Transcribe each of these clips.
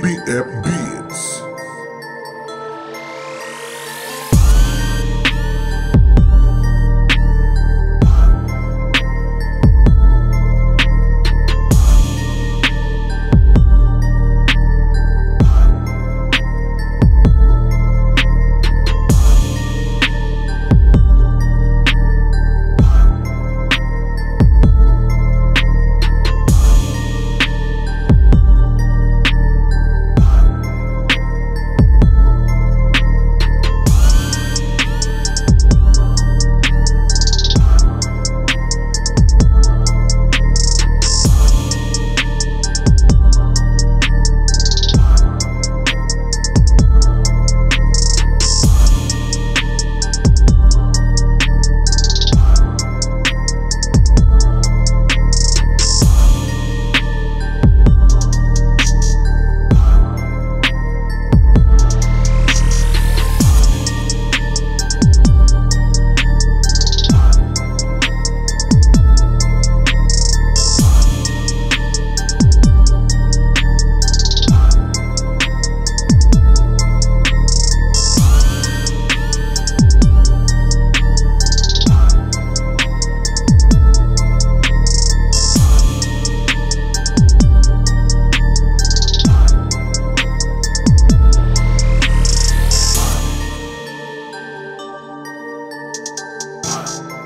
BF Beats. Bye.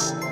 Peace.